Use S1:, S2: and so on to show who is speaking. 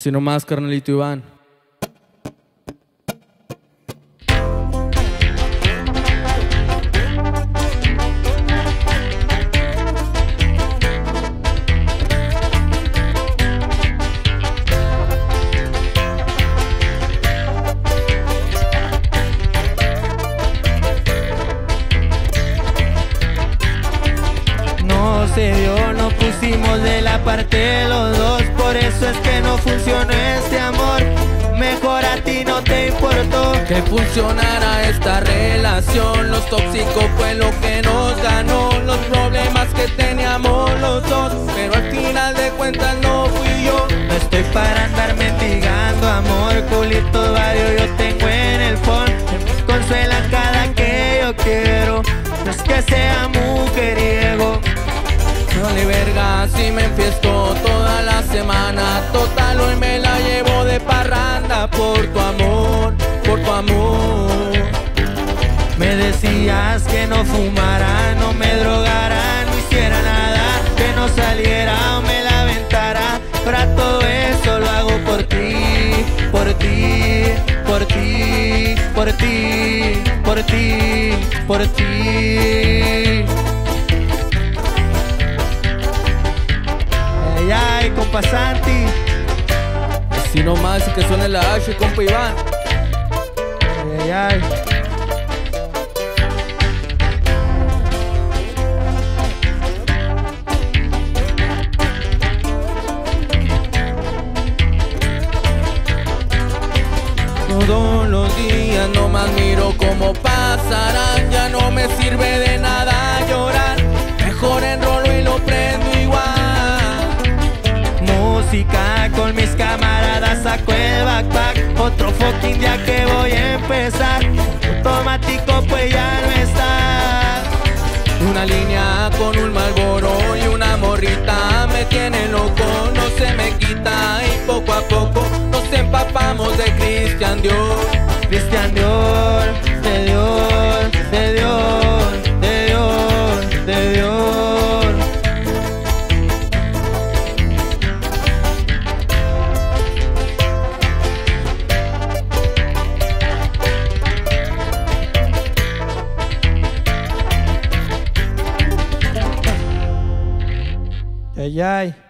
S1: Si no más, carnalito Iván.
S2: Dio, no pusimos de la parte los dos, por eso es que no funcionó este amor. Mejor a ti no te importó.
S1: Que funcionara esta relación. Los tóxicos fue lo que nos ganó. Los problemas que teníamos los dos. Pero al final de cuentas no fui yo.
S2: No estoy para andar mendigando amor, culito varios yo tengo en el fondo. Me consuelan cada que yo quiero. No es que sea mujeriego.
S1: Verga si me enfiesto toda la semana Total hoy me la llevo de parranda Por tu amor, por tu amor
S2: Me decías que no fumara, no me drogara, no hiciera nada, que no saliera o me la aventara. Para todo eso lo hago por ti, por ti, por ti, por ti, por ti, por ti. Compa Santi.
S1: Si no más y que suene la H, compa Iván
S2: Ay, ay, ay.
S1: Todos los días nomás miro cómo pasarán Ya no me sirve de nada
S2: Con mis camaradas, saco el backpack. Otro fucking día que voy a empezar. Automático, pues ya no está.
S1: Una línea con un malboro y una morrita me tiene loco, no se
S2: Ay, ay.